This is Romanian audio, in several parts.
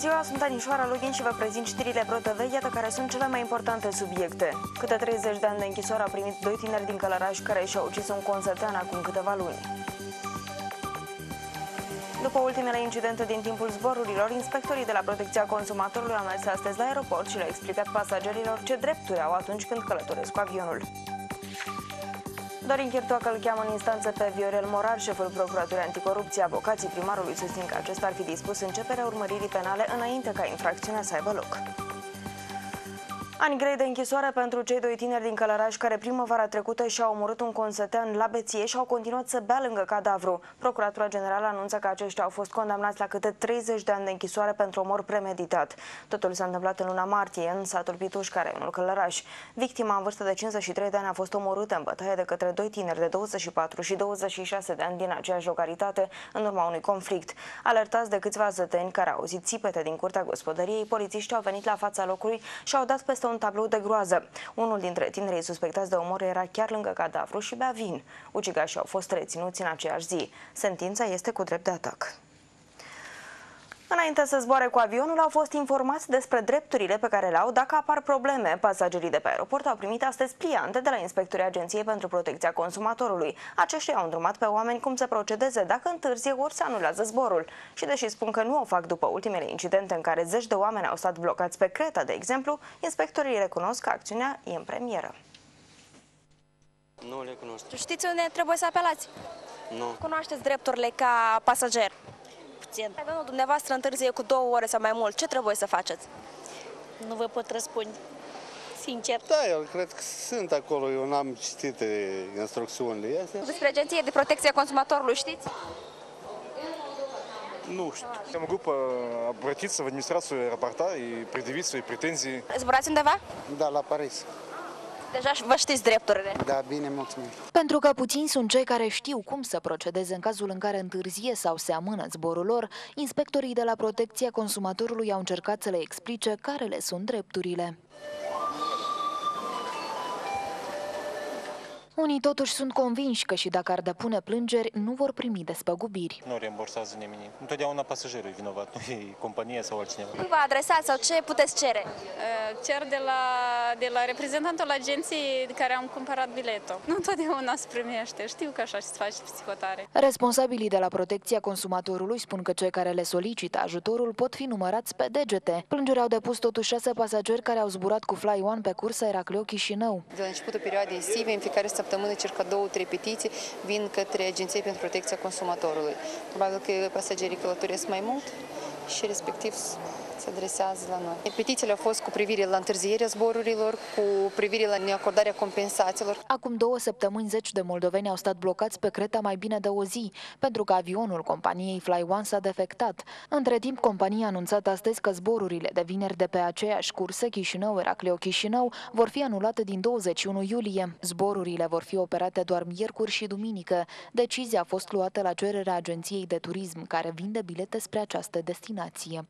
Bună ziua, sunt Anișoara Lugin și vă prezint știrile ProTV, iată care sunt cele mai importante subiecte. Câte 30 de ani de închisoare au primit doi tineri din Călăraș care și-au ucis un consătean acum câteva luni. După ultimele incidente din timpul zborurilor, inspectorii de la Protecția Consumatorului au mers astăzi la aeroport și le-au explicat pasagerilor ce drepturi au atunci când călătoresc cu avionul. Dorin Chirtoacă îl cheamă în instanță pe Viorel Morar, șeful Procuraturii Anticorupție. Avocații primarului susțin că acesta ar fi dispus începerea urmăririi penale înainte ca infracțiunea să aibă loc. Ani grei de închisoare pentru cei doi tineri din Călăraș care primăvara trecută și-au omorât un consătean la beție și au continuat să bea lângă cadavru. Procuratura Generală anunță că aceștia au fost condamnați la câte 30 de ani de închisoare pentru omor premeditat. Totul s-a întâmplat în luna martie în satul Pitușca, raionul Călăraș. Victima în vârstă de 53 de ani a fost omorâtă în bătaie de către doi tineri de 24 și 26 de ani din aceeași localitate în urma unui conflict. Alertați de câțiva zăteni care au auzit țipete din curtea gospodăriei, polițiștii au venit la fața locului și au dat peste un tablou de groază. Unul dintre tinerii suspectați de omor era chiar lângă cadavru și bea vin. Ucigașii au fost reținuți în aceeași zi. Sentința este cu drept de atac. Înainte să zboare cu avionul, au fost informați despre drepturile pe care le au dacă apar probleme. Pasagerii de pe aeroport au primit astăzi pliante de la inspectorii Agenției pentru Protecția Consumatorului. Aceștia au îndrumat pe oameni cum să procedeze dacă întârzie ori se anulează zborul. Și deși spun că nu o fac după ultimele incidente în care zeci de oameni au stat blocați pe Creta, de exemplu, inspectorii recunosc că acțiunea e în premieră. Nu le cunosc. Știți unde trebuie să apelați? Nu. Cunoașteți drepturile ca pasager? Puțin. Dacă nu, dumneavoastră întârzie cu două ore sau mai mult, ce trebuie să faceți? Nu vă pot răspunde. Sincer. Da, eu cred că sunt acolo, eu n-am citit eh, instrucțiunile astea. Despre Agenție de Protecție a Consumatorului știți? Nu știu. Я могу по- обратиться в администрацию аэропорта и предъявить свои претензии. Zburați undeva? Da, la Paris. Deja vă știți drepturile. Da, bine, mulțumim. Pentru că puțini sunt cei care știu cum să procedeze în cazul în care întârzie sau se amână zborul lor, inspectorii de la Protecția Consumatorului au încercat să le explice care le sunt drepturile. Unii totuși sunt convinși că și dacă ar depune plângeri, nu vor primi despăgubiri. Nu reimbursează nimeni. Întotdeauna pasagerul e vinovat, nu e compania sau altcineva. Cui vă adresați sau ce puteți cere? Cer de la, de la reprezentantul agenției de care am cumpărat biletul. Nu întotdeauna se primește. Știu că așa se face psihotare. Responsabilii de la Protecția Consumatorului spun că cei care le solicită ajutorul pot fi numărați pe degete. Plângeri au depus totuși șase pasageri care au zburat cu Fly One pe cursa Heracleo Chișinău. De la începutul perioadei estive, în fiecare săptămână, circa două, trei petiții vin către Agenția pentru Protecția Consumatorului. Probabil că pasagerii călătoresc mai mult și respectiv se adresează la noi. Petițiile au fost cu privire la întârzierea zborurilor, cu privire la neacordarea compensațiilor. Acum două săptămâni, zeci de moldoveni au stat blocați pe Creta mai bine de o zi, pentru că avionul companiei Fly One s-a defectat. Între timp, compania a anunțat astăzi că zborurile de vineri de pe aceeași cursă Chișinău-Heracleo-Chișinău vor fi anulate din 21 iulie. Zborurile vor fi operate doar miercuri și duminică. Decizia a fost luată la cererea agenției de turism, care vinde bilete spre această destinație.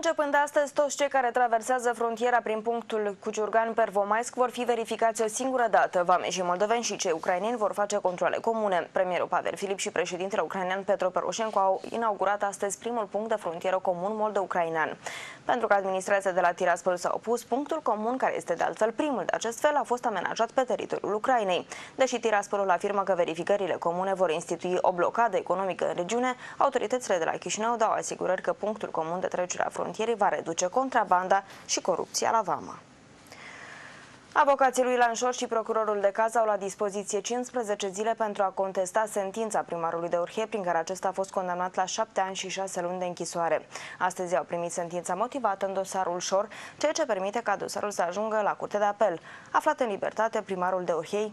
Începând de astăzi, toți cei care traversează frontiera prin punctul Cuciurgan-Pervomaisc vor fi verificați o singură dată. Vame și moldoveni și cei ucraineni vor face controle comune. Premierul Pavel Filip și președintele ucrainean Petro Poroșenko au inaugurat astăzi primul punct de frontieră comun moldo-ucrainean. Pentru că administrația de la Tiraspol s-a opus, punctul comun, care este de altfel primul de acest fel, a fost amenajat pe teritoriul Ucrainei. Deși Tiraspolul afirmă că verificările comune vor institui o blocadă economică în regiune, autoritățile de la Chișinău dau asigurări că punctul comun de trecere a frontierei va reduce contrabanda și corupția la vamă. Avocații lui Lanșor și procurorul de caz au la dispoziție 15 zile pentru a contesta sentința primarului de Urhe, prin care acesta a fost condamnat la 7 ani și 6 luni de închisoare. Astăzi au primit sentința motivată în dosarul Șor, ceea ce permite ca dosarul să ajungă la curte de apel. Aflat în libertate, primarul de Urhei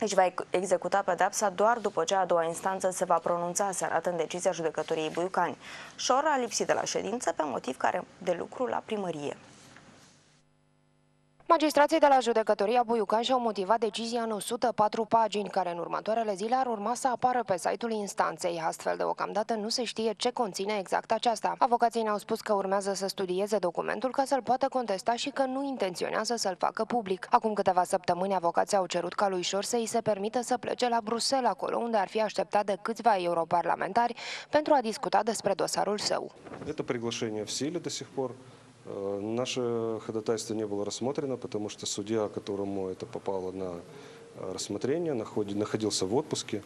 își va executa pedepsa doar după ce a doua instanță se va pronunța, se arată în decizia judecătoriei Buiucani. Șor a lipsit de la ședință pe motiv care de lucru la primărie. Magistrații de la judecătoria Buiucan au motivat decizia în 104 pagini, care în următoarele zile ar urma să apară pe site-ul instanței. Astfel, deocamdată nu se știe ce conține exact aceasta. Avocații ne-au spus că urmează să studieze documentul ca să-l poată contesta și că nu intenționează să-l facă public. Acum câteva săptămâni, avocații au cerut ca lui Șor să îi se permită să plece la Bruxelles, acolo unde ar fi așteptat de câțiva europarlamentari pentru a discuta despre dosarul său. Это приглашение в силе до сих пор. Э, Наше ходатайство не было рассмотрено, потому что судья, которому это попало на э, рассмотрение, находи- находился в отпуске.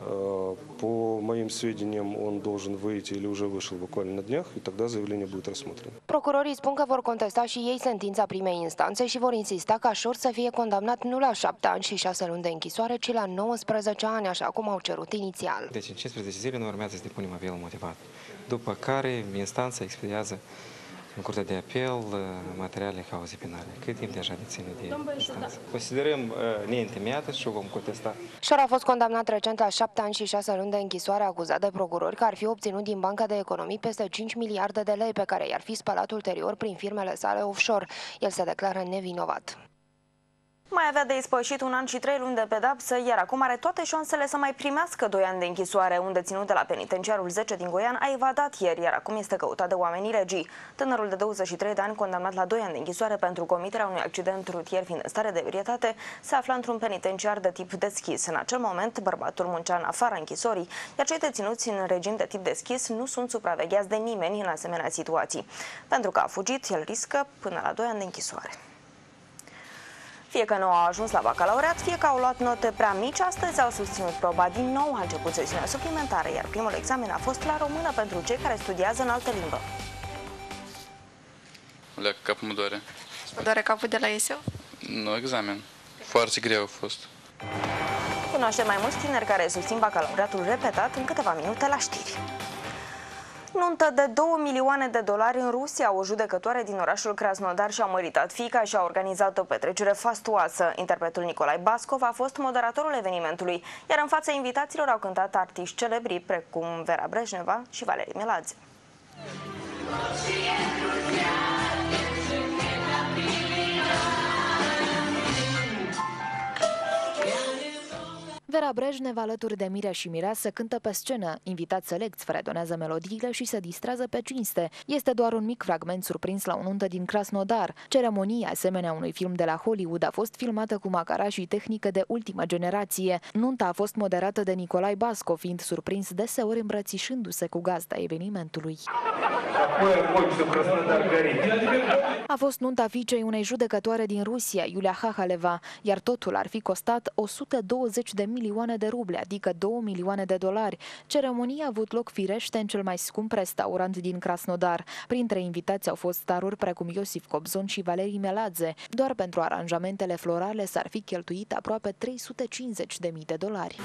Э, По моим сведениям, он должен выйти или уже вышел буквально на днях, и тогда заявление будет рассмотрено. Procurorii spun că vor contesta și ei sentința primei instanțe și vor insista ca Șor să fie condamnat nu la 7 ani și 6 luni de închisoare, ci la 19 ani, așa cum au cerut inițial. Deci în 15 zile noi urmează să depunem apelul motivat, după care instanța expediază în Curtea de Apel uh, materiale cauze penale. Cât timp deja deține de instanță. Considerăm uh, neîntemeiată și o vom contesta. Șor a fost condamnat recent la 7 ani și 6 luni de închisoare acuzat de procurori că ar fi obținut din Banca de Economii peste 5 miliarde de lei pe care i-ar fi spălat ulterior prin firmele sale offshore. El se declară nevinovat. Mai avea de ispășit un an și trei luni de pedapsă, iar acum are toate șansele să mai primească doi ani de închisoare. Un deținut de la penitenciarul 10 din Goian a evadat ieri, iar acum este căutat de oamenii legii. Tânărul de 23 de ani, condamnat la doi ani de închisoare pentru comiterea unui accident rutier fiind în stare de ebrietate, se afla într-un penitenciar de tip deschis. În acel moment, bărbatul muncea în afara închisorii, iar cei deținuți în regim de tip deschis nu sunt supravegheați de nimeni în asemenea situații. Pentru că a fugit, el riscă până la doi ani de închisoare. Fie că nu au ajuns la bacalaureat, fie că au luat note prea mici, astăzi au susținut proba din nou, a început sesiunea suplimentară, iar primul examen a fost la română pentru cei care studiază în altă limbă. Leacă capul mă doare. Vă doare capul de la ESEO? Nu examen. Foarte greu a fost. Cunoaște mai mulți tineri care susțin bacalaureatul repetat în câteva minute la știri. Nuntă de 2 milioane de dolari în Rusia, o judecătoare din orașul Krasnodar și-a măritat fica și a organizat o petrecere fastuoasă. Interpretul Nicolae Bascov a fost moderatorul evenimentului, iar în fața invitaților au cântat artiști celebri precum Vera Brejneva și Valerii Meladze. Vera Brejnev, alături de Mirea și Mireasă, cântă pe scenă. Invitați selecți fredonează melodiile și se distrează pe cinste. Este doar un mic fragment surprins la o nuntă din Krasnodar. Ceremonia, asemenea unui film de la Hollywood, a fost filmată cu macaraș și tehnică de ultimă generație. Nunta a fost moderată de Nicolae Basco, fiind surprins deseori îmbrățișându-se cu gazda evenimentului. A fost nunta fiicei unei judecătoare din Rusia, Iulia Hahaleva, iar totul ar fi costat 120 de milioane de ruble, adică 2 milioane de dolari. Ceremonia a avut loc firește în cel mai scump restaurant din Krasnodar. Printre invitați au fost staruri precum Iosif Cobzon și Valerii Meladze. Doar pentru aranjamentele florale s-ar fi cheltuit aproape 350 de mii de dolari.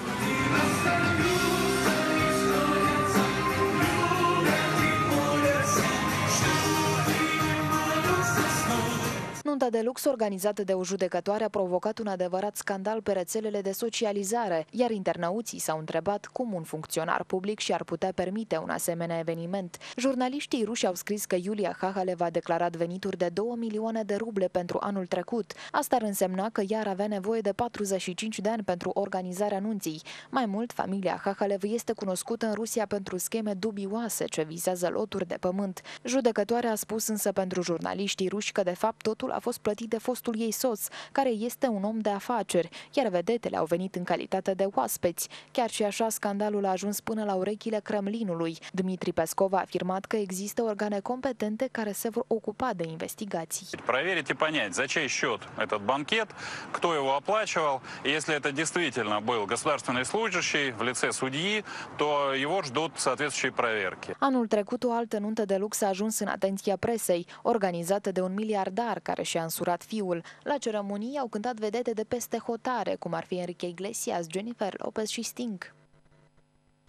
De lux organizată de o judecătoare a provocat un adevărat scandal pe rețelele de socializare, iar internauții s-au întrebat cum un funcționar public și-ar putea permite un asemenea eveniment. Jurnaliștii ruși au scris că Iulia Hahalev a declarat venituri de 2 milioane de ruble pentru anul trecut. Asta ar însemna că ea ar avea nevoie de 45 de ani pentru organizarea nunții. Mai mult, familia Hahalev este cunoscută în Rusia pentru scheme dubioase ce vizează loturi de pământ. Judecătoarea a spus însă pentru jurnaliștii ruși că de fapt totul a fost plătit de fostul ei soț, care este un om de afaceri, iar vedetele au venit în calitate de oaspeți. Chiar și așa, scandalul a ajuns până la urechile Kremlinului. Dmitri Peskov a afirmat că există organe competente care se vor ocupa de investigații. Проверить и понять, за чей счет этот банкет, кто его оплачивал. И если это действительно был государственный служащий в лице судьи, то его ждут соответствующие проверки. Anul trecut, o altă nuntă de lux a ajuns în atenția presei, organizată de un miliardar care și-a însurat fiul. La ceremonie au cântat vedete de peste hotare, cum ar fi Enrique Iglesias, Jennifer Lopez și Sting.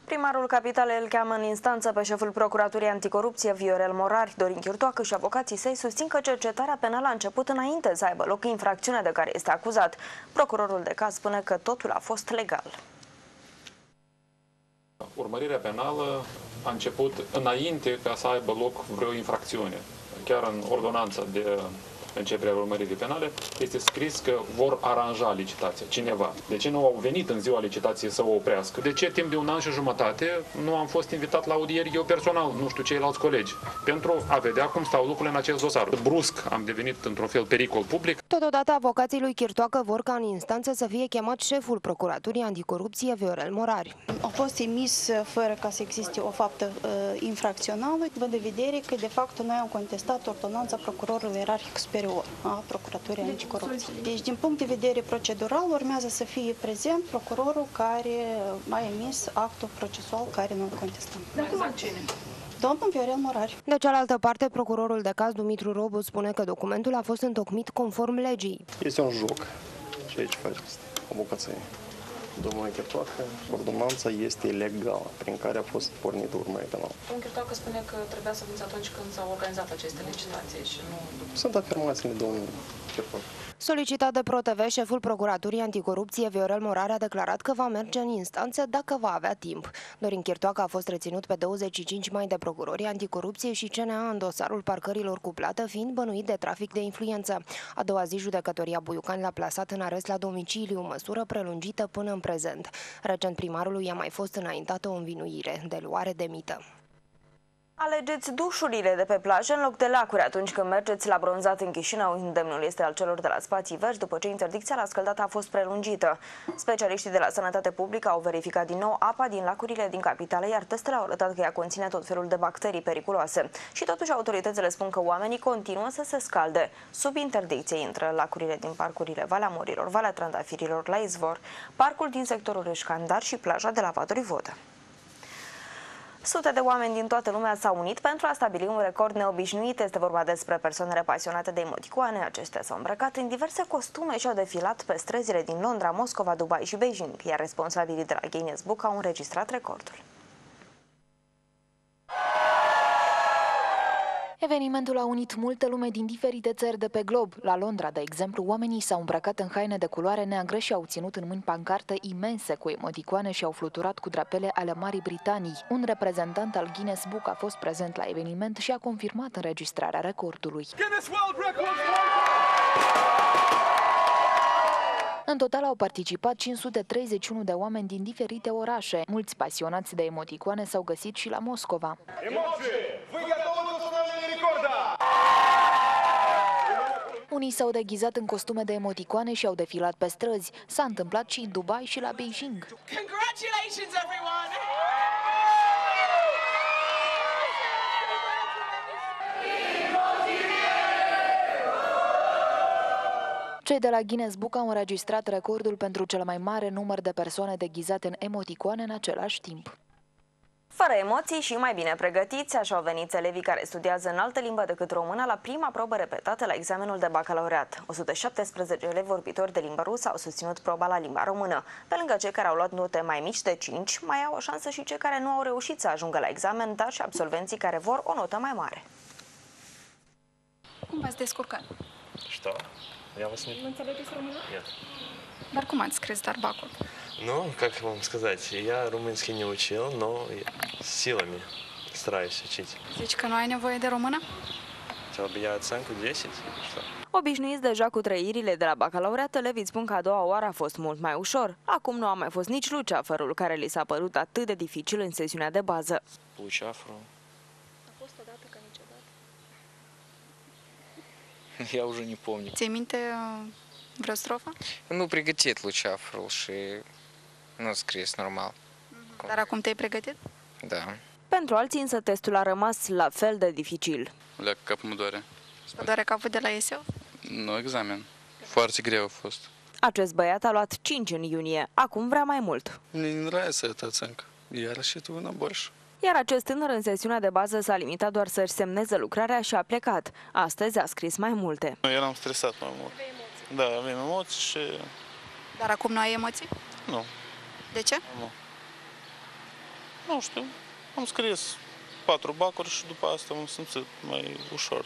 Primarul Capitalei îl cheamă în instanță pe șeful Procuraturii Anticorupție, Viorel Morari. Dorin Chiurtoacă și avocații săi susțin că cercetarea penală a început înainte să aibă loc infracțiunea de care este acuzat. Procurorul de caz spune că totul a fost legal. Urmărirea penală a început înainte ca să aibă loc vreo infracțiune. Chiar în ordonanța de începerea urmăririi penale, este scris că vor aranja licitația, cineva. De ce nu au venit în ziua licitației să o oprească? De ce timp de un an și jumătate nu am fost invitat la audieri eu personal, nu știu ceilalți colegi, pentru a vedea cum stau lucrurile în acest dosar. Brusc am devenit într-un fel pericol public. Totodată, avocații lui Chirtoacă vor ca în instanță să fie chemat șeful Procuraturii Anticorupție, Viorel Morari. A fost emis uh, fără ca să existe o faptă uh, infracțională, văd de vedere că, de fapt, noi am contestat ordonanța procurorului ierarhic superior a Procuraturii Anticorupție. Deci, din punct de vedere procedural, urmează să fie prezent procurorul care a emis actul procesual care noi contestăm. Domnul Viorel Morari. De cealaltă parte, procurorul de caz Dumitru Robu spune că documentul a fost întocmit conform legii. Este un joc ceea ce faceți avocații. Domnul Chirtoacă, ordonanța este legală, prin care a fost pornită urmărirea penală. Domnul Chirtoacă spune că trebuia să veniți atunci când s-au organizat aceste licitații și nu... Sunt afirmațiile domnului Chirtoacă. Solicitat de ProTV, șeful Procuraturii Anticorupție Viorel Morare a declarat că va merge în instanță dacă va avea timp. Dorin Chirtoacă a fost reținut pe 25 mai de procurorii anticorupție și CNA în dosarul parcărilor cu plată, fiind bănuit de trafic de influență. A doua zi, judecătoria Buiucan l-a plasat în arest la domiciliu, măsură prelungită până în prezent. Recent primarului a mai fost înaintată o învinuire de luare de mită. Alegeți dușurile de pe plajă în loc de lacuri atunci când mergeți la bronzat în Chișinău. Îndemnul este al celor de la spații verzi după ce interdicția la scăldat a fost prelungită. Specialiștii de la Sănătate Publică au verificat din nou apa din lacurile din capitală, iar testele au arătat că ea conține tot felul de bacterii periculoase. Și totuși autoritățile spun că oamenii continuă să se scalde. Sub interdicție intră lacurile din parcurile Valea Morilor, Valea Trandafirilor, la Izvor, parcul din sectorul Îșcandar și plaja de la Vadori Vodă. Sute de oameni din toată lumea s-au unit pentru a stabili un record neobișnuit. Este vorba despre persoanele pasionate de emoticoane. Acestea s-au îmbrăcat în diverse costume și au defilat pe străzile din Londra, Moscova, Dubai și Beijing, iar responsabilii de la Guinness Book au înregistrat recordul. Evenimentul a unit multă lume din diferite țări de pe glob. La Londra, de exemplu, oamenii s-au îmbrăcat în haine de culoare neagră și au ținut în mâini pancarte imense cu emoticoane și au fluturat cu drapele ale Marii Britanii. Un reprezentant al Guinness Book a fost prezent la eveniment și a confirmat înregistrarea recordului. Guinness World Records În total au participat 531 de oameni din diferite orașe. Mulți pasionați de emoticoane s-au găsit și la Moscova. Emoții! Unii s-au deghizat în costume de emoticoane și au defilat pe străzi. S-a întâmplat și în Dubai și la Beijing. Congratulations, everyone! Cei de la Guinness Book au înregistrat recordul pentru cel mai mare număr de persoane deghizate în emoticoane în același timp. Fără emoții și mai bine pregătiți, așa au venit elevii care studiază în altă limbă decât română la prima probă repetată la examenul de bacalaureat. 117 elevi vorbitori de limba rusă au susținut proba la limba română. Pe lângă cei care au luat note mai mici de 5, mai au o șansă și cei care nu au reușit să ajungă la examen, dar și absolvenții care vor o notă mai mare. Cum v-ați descurcat? Что? Я вас не... Nu înțelegeți română? Нет. Dar cum ați scris Darbacul? Ну, как вам сказать, я румынский не учил, но я силами стараюсь учить. Zici că nu ai nevoie de română? Хотел бы я оценку 10, что? Obișnuiți deja cu trăirile de la bacalaureat, elevii spun că a doua oară a fost mult mai ușor. Acum nu a mai fost nici luceafărul care li s-a părut atât de dificil în sesiunea de bază. Лучафру. A fost odată ca niciodată. Я уже не помню. Ți-ai minte uh, vreo strofă? Ну, приготит Лучафру și nu scris normal. Dar acum te-ai pregătit? Da. Pentru alții însă testul a rămas la fel de dificil. Leacă capul mă doare. Vă doare capul de la ESEO? Nu examen. Foarte greu a fost. Acest băiat a luat 5 în iunie, acum vrea mai mult. Мне не нравится эта оценка. Я рассчитываю на больше. Iar acest tânăr în sesiunea de bază s-a limitat doar să-și semneze lucrarea și a plecat. Astăzi a scris mai multe. Eu eram stresat mai mult. Da, avem emoții și... Dar acum nu ai emoții? Nu. De ce? Nu. Nu știu. Am scris patru bacuri și după asta m-am simțit mai ușor.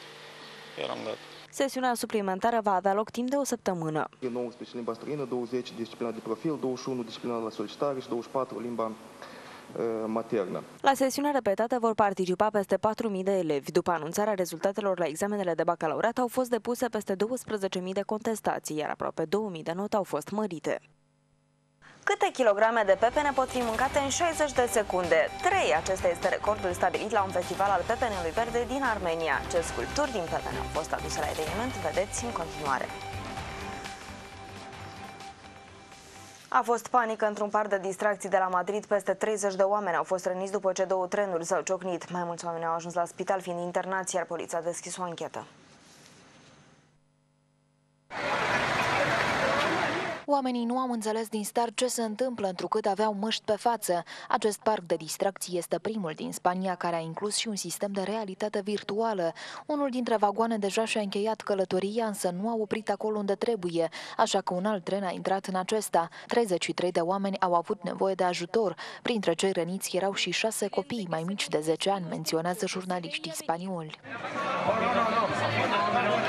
Eram gata. Sesiunea suplimentară va avea loc timp de o săptămână. 19 limba străină, 20 disciplina de profil, 21 disciplina la solicitare și 24 limba maternă. La sesiunea repetată vor participa peste 4.000 de elevi. După anunțarea rezultatelor la examenele de bacalaureat, au fost depuse peste 12.000 de contestații, iar aproape 2.000 de note au fost mărite. Câte kilograme de pepene pot fi mâncate în 60 de secunde? 3. Acesta este recordul stabilit la un festival al pepenelui verde din Armenia. Ce sculpturi din pepene au fost aduse la eveniment, vedeți în continuare. A fost panică într-un parc de distracții de la Madrid. Peste 30 de oameni au fost răniți după ce două trenuri s-au ciocnit. Mai mulți oameni au ajuns la spital fiind internați, iar poliția a deschis o anchetă. Oamenii nu au înțeles din start ce se întâmplă, întrucât aveau măști pe față. Acest parc de distracții este primul din Spania care a inclus și un sistem de realitate virtuală. Unul dintre vagoane deja și-a încheiat călătoria, însă nu a oprit acolo unde trebuie, așa că un alt tren a intrat în acesta. 33 de oameni au avut nevoie de ajutor. Printre cei răniți erau și șase copii mai mici de 10 ani, menționează jurnaliștii spanioli. principio que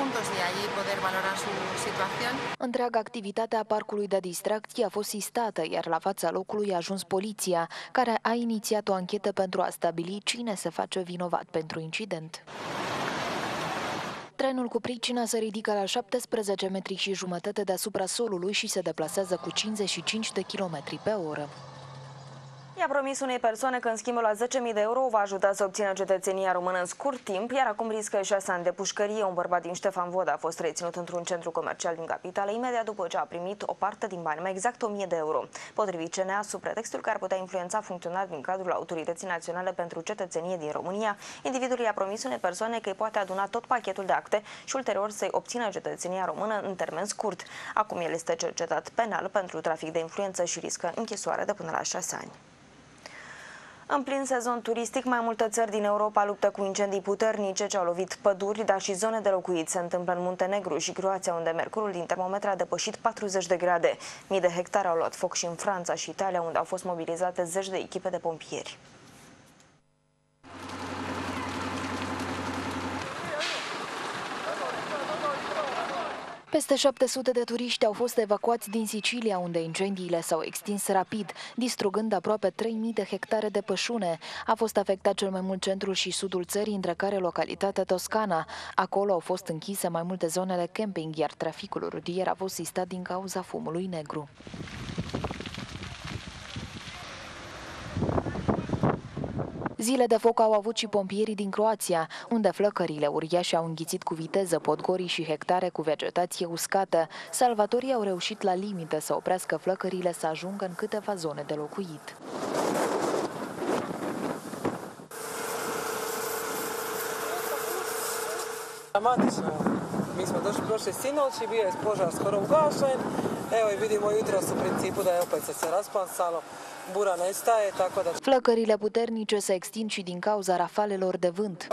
los heridos juntos y allí poder valorar su situación. Întreaga activitate a parcului de distracție a fost sistată, iar la fața locului a ajuns poliția, care a inițiat o anchetă pentru a stabili cine se face vinovat pentru incident. Trenul cu pricina se ridică la 17 metri și jumătate deasupra solului și se deplasează cu 55 de km pe oră. I-a promis unei persoane că în schimbul la 10.000 de euro o va ajuta să obțină cetățenia română în scurt timp, iar acum riscă 6 ani de pușcărie. Un bărbat din Ștefan Voda a fost reținut într-un centru comercial din capitală imediat după ce a primit o parte din bani, mai exact 1.000 de euro. Potrivit CNA, sub pretextul că ar putea influența funcționari din cadrul Autorității Naționale pentru Cetățenie din România, individul i-a promis unei persoane că îi poate aduna tot pachetul de acte și ulterior să-i obțină cetățenia română în termen scurt. Acum el este cercetat penal pentru trafic de influență și riscă închisoare de până la 6 ani. În plin sezon turistic, mai multe țări din Europa luptă cu incendii puternice ce au lovit păduri, dar și zone de locuit. Se întâmplă în Muntenegru și Croația, unde mercurul din termometru a depășit 40 de grade. Mii de hectare au luat foc și în Franța și Italia, unde au fost mobilizate zeci de echipe de pompieri. Peste 700 de turiști au fost evacuați din Sicilia, unde incendiile s-au extins rapid, distrugând aproape 3000 de hectare de pășune. A fost afectat cel mai mult centrul și sudul țării, între care localitatea Toscana. Acolo au fost închise mai multe zonele camping, iar traficul rutier a fost sistat din cauza fumului negru. Zile de foc au avut și pompierii din Croația, unde flăcările uriașe au înghițit cu viteză podgorii și hectare cu vegetație uscată. Salvatorii au reușit la limită să oprească flăcările să ajungă în câteva zone de locuit. Dramatično. Mi smo došli prošle sinoć i bio je požar skoro ugašen. Evo i vidimo jutros u principu da je opet se rasplasalo. Bura nestaje, tako da... Flăcările puternice se extind și din cauza rafalelor de vânt.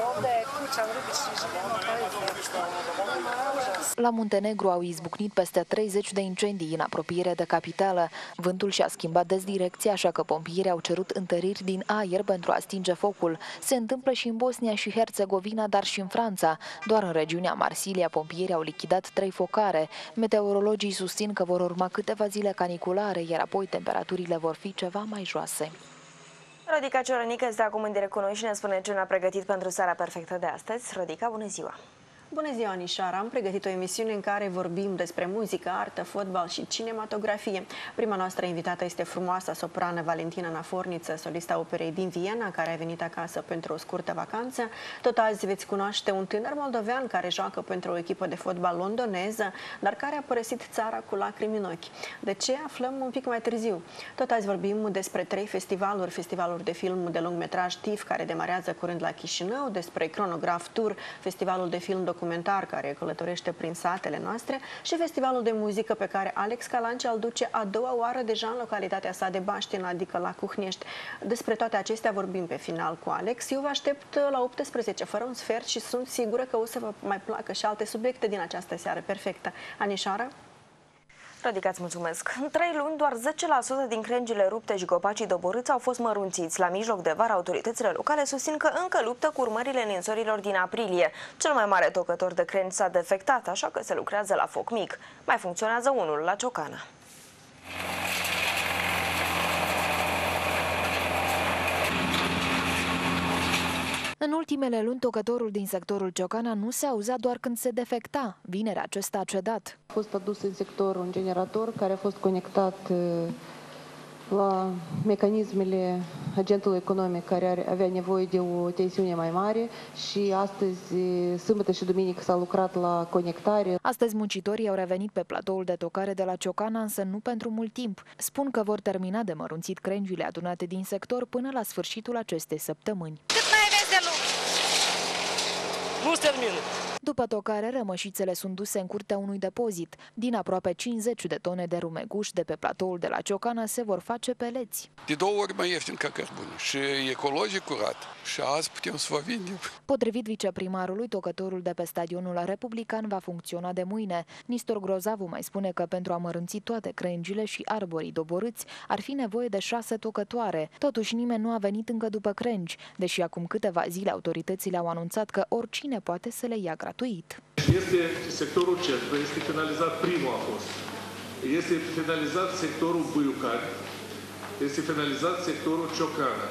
La Muntenegru au izbucnit peste 30 de incendii în apropiere de capitală. Vântul și-a schimbat des direcția, așa că pompierii au cerut întăriri din aer pentru a stinge focul. Se întâmplă și în Bosnia și Herțegovina, dar și în Franța. Doar în regiunea Marsilia, pompierii au lichidat trei focare. Meteorologii susțin că vor urma câteva zile caniculare, iar apoi temperaturile vor fi ceva mai joase. Rodica Ciorănică este acum în direct cu noi și ne spune ce ne-a pregătit pentru seara perfectă de astăzi. Rodica, bună ziua! Bună ziua, Anișara! Am pregătit o emisiune în care vorbim despre muzică, artă, fotbal și cinematografie. Prima noastră invitată este frumoasa soprană Valentina Naforniță, solista operei din Viena, care a venit acasă pentru o scurtă vacanță. Tot azi veți cunoaște un tânăr moldovean care joacă pentru o echipă de fotbal londoneză, dar care a părăsit țara cu lacrimi în ochi. De ce? Aflăm un pic mai târziu. Tot azi vorbim despre trei festivaluri, festivalul de film de lungmetraj TIF, care demarează curând la Chișinău, despre Chronograph Tour, festivalul de film documentar documentar care călătorește prin satele noastre și festivalul de muzică pe care Alex Calanci îl duce a doua oară deja în localitatea sa de Baștin, adică la Cuhnești. Despre toate acestea vorbim pe final cu Alex. Eu vă aștept la 18 fără un sfert și sunt sigură că o să vă mai placă și alte subiecte din această seară perfectă. Anișoară? Radica, îți mulțumesc. În trei luni, doar 10% din crengile rupte și copacii doborâți au fost mărunțiți. La mijloc de vară, autoritățile locale susțin că încă luptă cu urmările ninsorilor din aprilie. Cel mai mare tocător de crengi s-a defectat, așa că se lucrează la foc mic. Mai funcționează unul la Ciocana. În ultimele luni, tocătorul din sectorul Ciocana nu se auzea doar când se defecta. Vineri acesta a cedat. A fost adus în sector un generator care a fost conectat uh, la mecanismele agentului economic care avea nevoie de o tensiune mai mare și astăzi, uh, sâmbătă și duminică, s-a lucrat la conectare. Astăzi muncitorii au revenit pe platoul de tocare de la Ciocana, însă nu pentru mult timp. Spun că vor termina de mărunțit crengile adunate din sector până la sfârșitul acestei săptămâni. Nu se termină. După tocare, rămășițele sunt duse în curtea unui depozit. Din aproape 50 de tone de rumeguș de pe platoul de la Ciocana se vor face peleți. De două ori mai ieftin ca cărbune și ecologic curat. Și azi putem să vă vindem. Potrivit viceprimarului, tocătorul de pe stadionul Republican va funcționa de mâine. Nistor Grozavu mai spune că pentru a mărunți toate crengile și arborii doborâți ar fi nevoie de șase tocătoare. Totuși nimeni nu a venit încă după crengi, deși acum câteva zile autoritățile au anunțat că oricine poate să le ia gratuit. Este sectorul centru, este finalizat primul a fost. Este finalizat sectorul Buiucani, este finalizat sectorul Ciocana.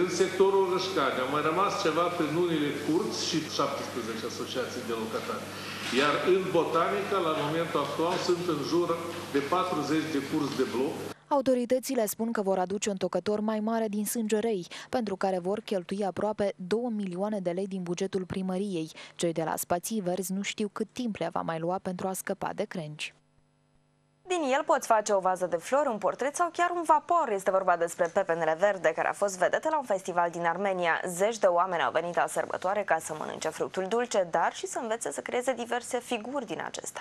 În sectorul Rășcani au mai rămas ceva pe unele curți și 17 asociații de locatari. Iar în botanică, la momentul actual, sunt în jur de 40 de curți de bloc. Autoritățile spun că vor aduce un tocător mai mare din Sângerei, pentru care vor cheltui aproape 2 milioane de lei din bugetul primăriei. Cei de la Spații Verzi nu știu cât timp le va mai lua pentru a scăpa de crengi. Din el poți face o vază de flori, un portret sau chiar un vapor. Este vorba despre pepenele verde, care a fost vedetă la un festival din Armenia. Zeci de oameni au venit la sărbătoare ca să mănânce fructul dulce, dar și să învețe să creeze diverse figuri din acesta.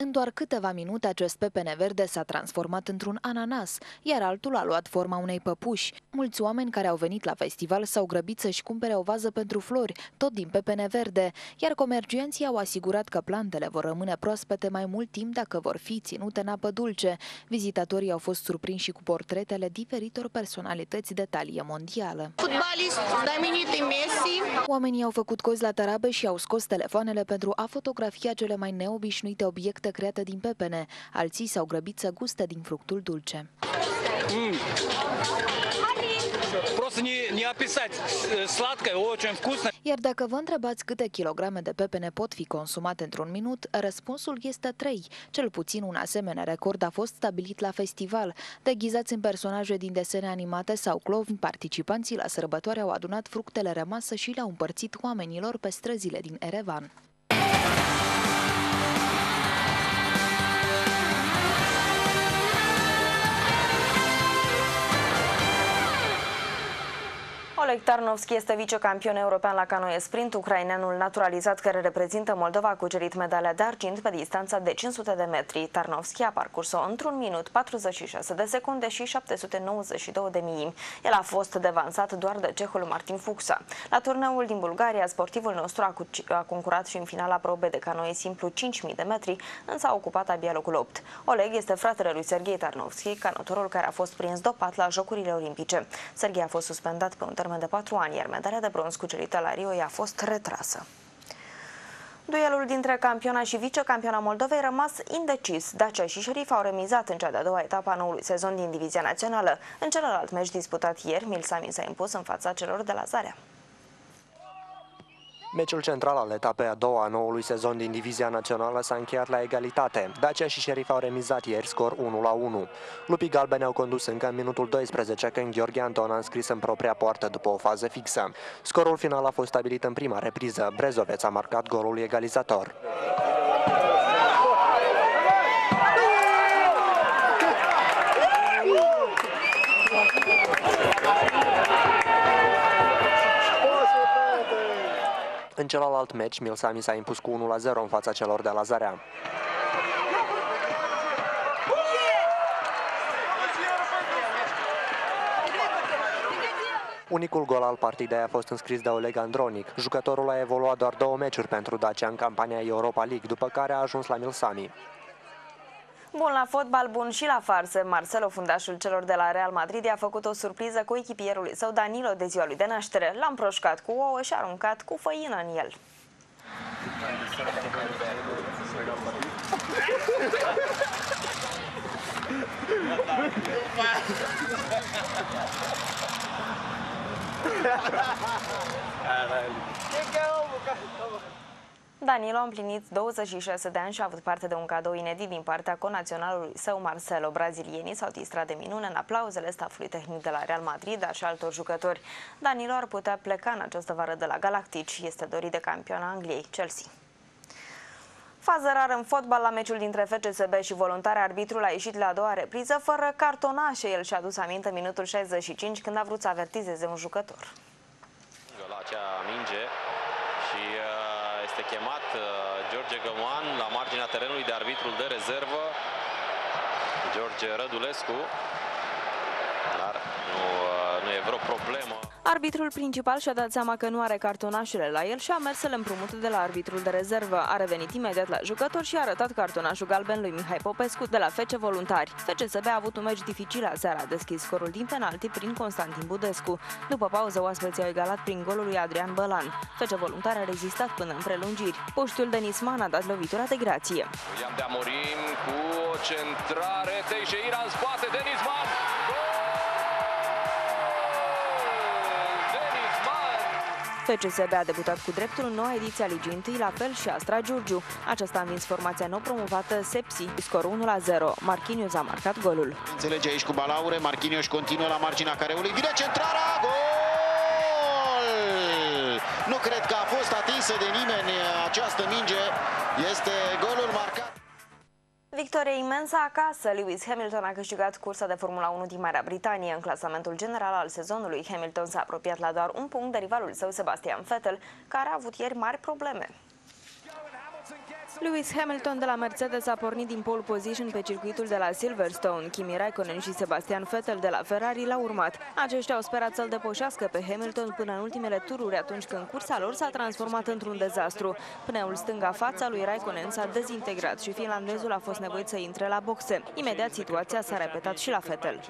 În doar câteva minute, acest pepene verde s-a transformat într-un ananas, iar altul a luat forma unei păpuși. Mulți oameni care au venit la festival s-au grăbit să-și cumpere o vază pentru flori, tot din pepene verde, iar comercianții au asigurat că plantele vor rămâne proaspete mai mult timp dacă vor fi ținute în apă dulce. Vizitatorii au fost surprinși cu portretele diferitor personalități de talie mondială. Fotbalist Messi. Oamenii au făcut cozi la tarabe și au scos telefoanele pentru a fotografia cele mai neobișnuite obiecte create din pepene. Alții s-au grăbit să guste din fructul dulce. М. Просто не, не описать. Э, Сладкое, очень вкусно. Iar dacă vă întrebați câte kilograme de pepene pot fi consumate într-un minut, răspunsul este 3. Cel puțin un asemenea record a fost stabilit la festival. Deghizați în personaje din desene animate sau clovni, participanții la sărbătoare au adunat fructele rămase și le-au împărțit oamenilor pe străzile din Erevan. Oleg Tarnovski este vicecampion european la canoe sprint. Ucraineanul naturalizat care reprezintă Moldova a cucerit medalia de argint pe distanța de 500 de metri. Tarnovski a parcurs-o într-un minut 46 de secunde și 792 de mii. El a fost devansat doar de cehul Martin Fuxa. La turneul din Bulgaria, sportivul nostru a, a concurat și în finala probe de canoe simplu 5000 de metri, însă a ocupat abia locul 8. Oleg este fratele lui Sergei Tarnovski, canotorul care a fost prins dopat la Jocurile Olimpice. Sergei a fost suspendat pe un termen de 4 ani, iar medalia de bronz cucerită la Rio i-a fost retrasă. Duelul dintre campiona și vicecampioana Moldovei rămas indecis. Dacia și Șerif au remizat în cea de-a doua etapă a noului sezon din Divizia Națională. În celălalt meci disputat ieri, Milsami s-a impus în fața celor de la Zarea. Meciul central al etapei a doua a noului sezon din Divizia Națională s-a încheiat la egalitate. Dacia și Șerif au remizat ieri scor 1 la 1. Lupii galbeni au condus încă în minutul 12 când Gheorghe Anton a înscris în propria poartă după o fază fixă. Scorul final a fost stabilit în prima repriză. Brezoveț a marcat golul egalizator. În celălalt meci, Milsami s-a impus cu 1-0 în fața celor de la Zarea. Unicul gol al partidei a fost înscris de Oleg Andronic. Jucătorul a evoluat doar două meciuri pentru Dacia în campania Europa League, după care a ajuns la Milsami. Bun la fotbal, bun și la farsă. Marcelo, fundașul celor de la Real Madrid, a făcut o surpriză cu echipierului său Danilo de ziua lui de naștere. L-a împroșcat cu ouă și a aruncat cu făină în el. Danilo a împlinit 26 de ani și a avut parte de un cadou inedit din partea conaționalului său Marcelo. Brazilienii s-au distrat de minune în aplauzele stafului tehnic de la Real Madrid, dar și altor jucători. Danilo ar putea pleca în această vară de la Galactici. Este dorit de campioana Angliei, Chelsea. Fază rară în fotbal la meciul dintre FCSB și voluntare, arbitrul a ieșit la a doua repriză fără cartonașe. El și-a adus aminte minutul 65 când a vrut să avertizeze un jucător. La acea minge și uh, este chemat uh, George Găman la marginea terenului de arbitrul de rezervă, George Rădulescu, dar nu, uh, nu e vreo problemă. Arbitrul principal și-a dat seama că nu are cartonașele la el și a mers să le împrumute de la arbitrul de rezervă. A revenit imediat la jucător și a arătat cartonașul galben lui Mihai Popescu de la FC Voluntari. FCSB a avut un meci dificil aseară, a deschis scorul din penalti prin Constantin Budescu. După pauză, oaspeții au egalat prin golul lui Adrian Bălan. FC Voluntari a rezistat până în prelungiri. Puștul Denisman a dat lovitura de grație. William de Amorim cu o centrare, Teixeira în spate, Denisman! FCSB a debutat cu dreptul în noua ediție a Ligii 1, la fel și Astra Giurgiu. Aceasta a învins formația nou promovată Sepsi, scor 1-0. Marquinhos a marcat golul. Înțelege aici cu Balaure, Marquinhos continuă la marginea careului, vine centrarea, gol! Nu cred că a fost atinsă de nimeni această minge, este golul marcat. Victorie imensă acasă. Lewis Hamilton a câștigat cursa de Formula 1 din Marea Britanie. În clasamentul general al sezonului, Hamilton s-a apropiat la doar un punct de rivalul său Sebastian Vettel, care a avut ieri mari probleme. Lewis Hamilton de la Mercedes a pornit din pole position pe circuitul de la Silverstone. Kimi Raikkonen și Sebastian Vettel de la Ferrari l-au urmat. Aceștia au sperat să-l depășească pe Hamilton până în ultimele tururi, atunci când cursa lor s-a transformat într-un dezastru. Pneul stânga fața lui Raikkonen s-a dezintegrat și finlandezul a fost nevoit să intre la boxe. Imediat situația s-a repetat și la Vettel.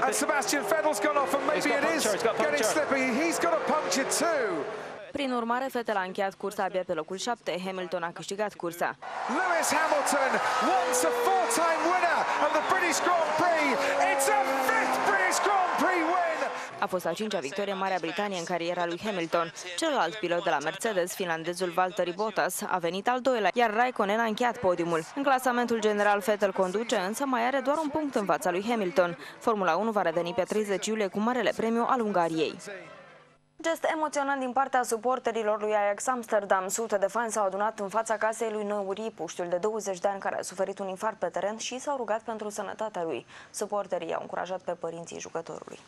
And Sebastian Vettel's gone off and maybe it is getting slippy. He's got a puncture too. Prin urmare, Vettel a încheiat cursa abia pe locul 7. Hamilton a câștigat cursa. Lewis Hamilton, once a four-time winner of the British Grand Prix. It's a fifth British Grand Prix win. A fost a cincea victorie în Marea Britanie în cariera lui Hamilton. Celălalt pilot de la Mercedes, finlandezul Valtteri Bottas, a venit al doilea, iar Raikkonen a încheiat podiumul. În clasamentul general, Vettel conduce, însă mai are doar un punct în fața lui Hamilton. Formula 1 va reveni pe 30 iulie cu marele premiu al Ungariei. Gest emoționant din partea suporterilor lui Ajax Amsterdam. Sute de fani s-au adunat în fața casei lui Năuri, puștiul de 20 de ani care a suferit un infart pe teren și s-au rugat pentru sănătatea lui. Suporterii au încurajat pe părinții jucătorului.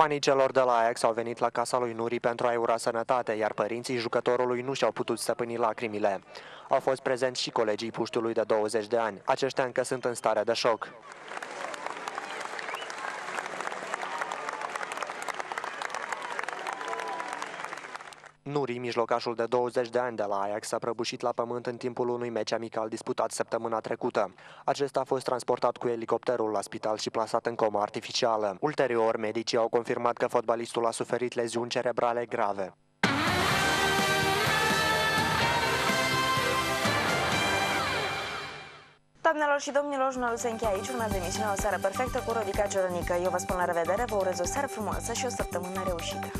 Fanii celor de la Ajax au venit la casa lui Nuri pentru a-i ura sănătate, iar părinții jucătorului nu și-au putut stăpâni lacrimile. Au fost prezenți și colegii puștiului de 20 de ani. Aceștia încă sunt în stare de șoc. Nuri, mijlocașul de 20 de ani de la Ajax, s-a prăbușit la pământ în timpul unui meci amical disputat săptămâna trecută. Acesta a fost transportat cu elicopterul la spital și plasat în comă artificială. Ulterior, medicii au confirmat că fotbalistul a suferit leziuni cerebrale grave. Doamnelor și domnilor, jurnalul se încheie aici. Urmează emisiunea O seară perfectă cu Rodica Ciorănică. Eu vă spun la revedere, vă urez o seară frumoasă și o săptămână reușită.